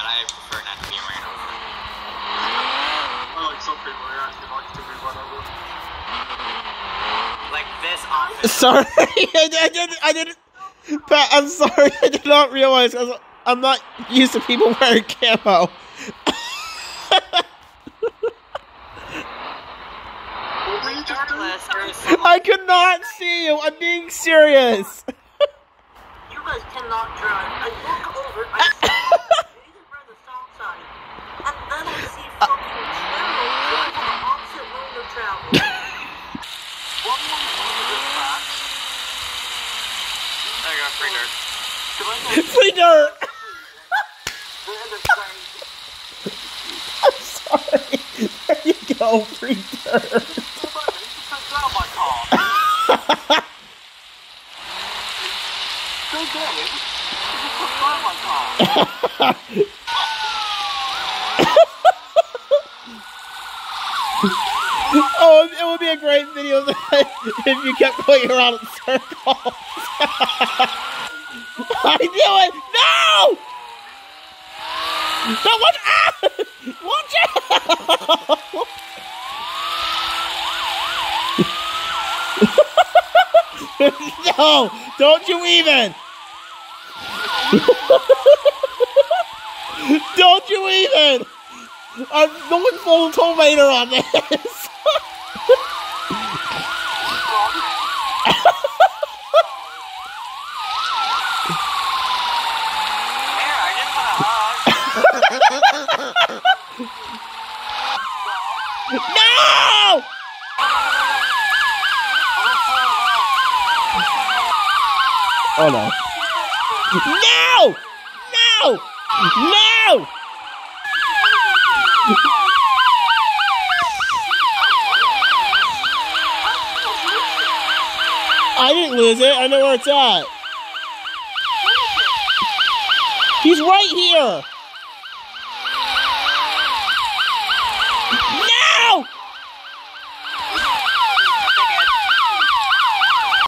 but I prefer not to be ran oh, over. I like some people who actually like to be run over. Like this office. Sorry, I, I didn't. I didn't. Pat, I'm sorry. I did not realize. I was, I'm not used to people wearing camo. What were you just doing? Regardless, there is so I could not see you. I'm being serious. You guys cannot drive. I look over, I see Jason run the stop sign, and then I see fucking Cheryl drive on the opposite lane of travel. One more thing to this back. There you go, free dirt. Free dirt. I'm sorry. There you go. Free dirt. Oh, it would be a great video if you kept going around in circles. I knew it. No! No, watch out! Watch out! no, don't you even! don't you even! I'm going full tomato on this. Here, I just want a hug. No! Oh no. No! No! No! I didn't lose it. I know where it's at. He's right here.